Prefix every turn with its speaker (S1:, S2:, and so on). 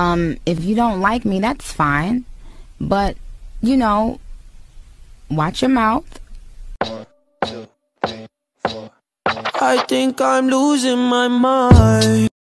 S1: Um, if you don't like me, that's fine. But, you know, watch your mouth.
S2: I think I'm losing my mind.